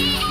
happy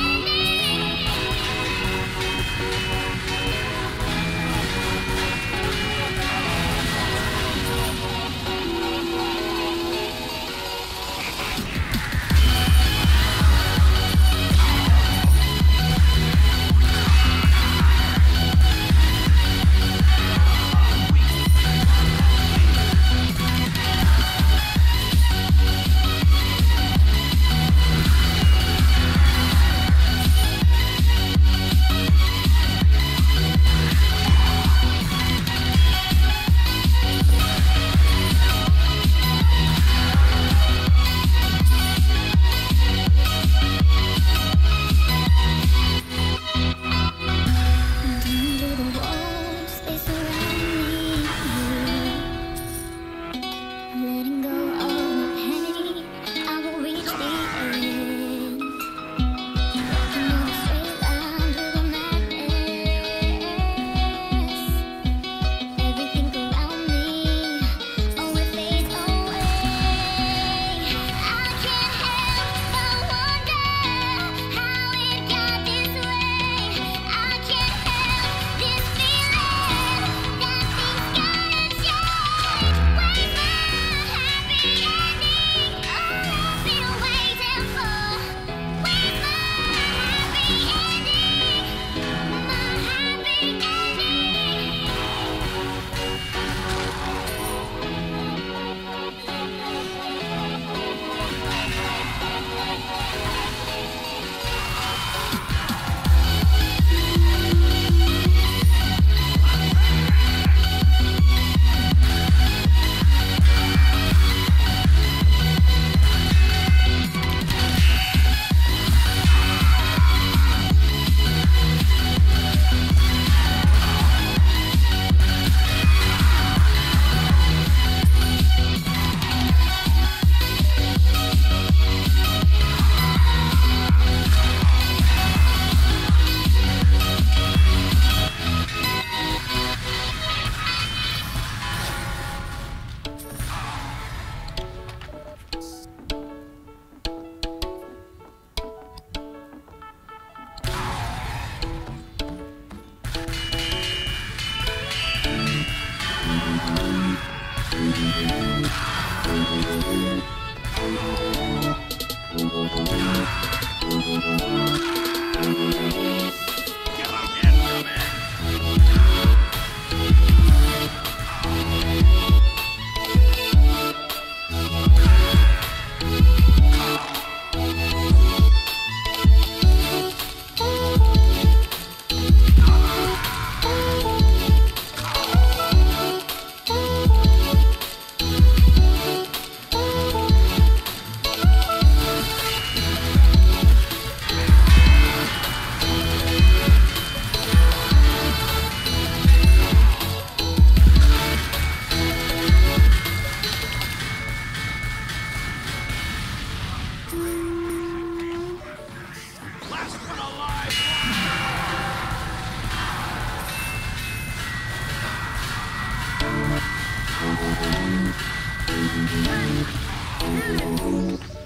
I'm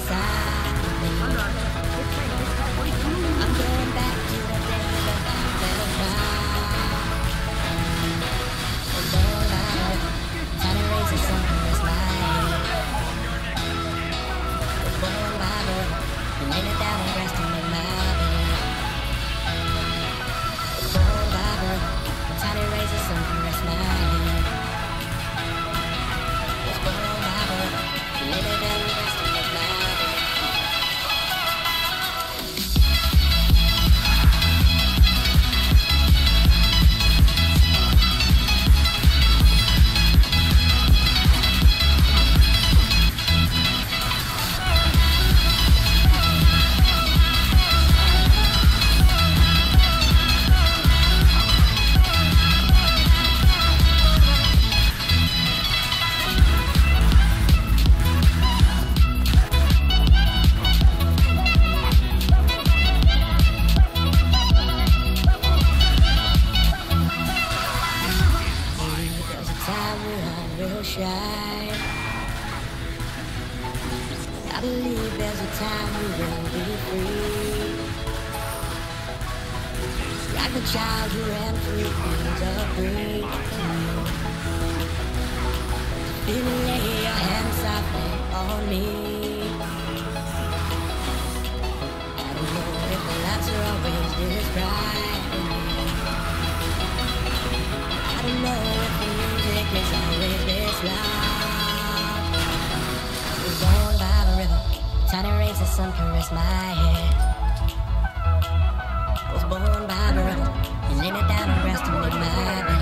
さ。Was born by the road, and in it down, rest in my bed.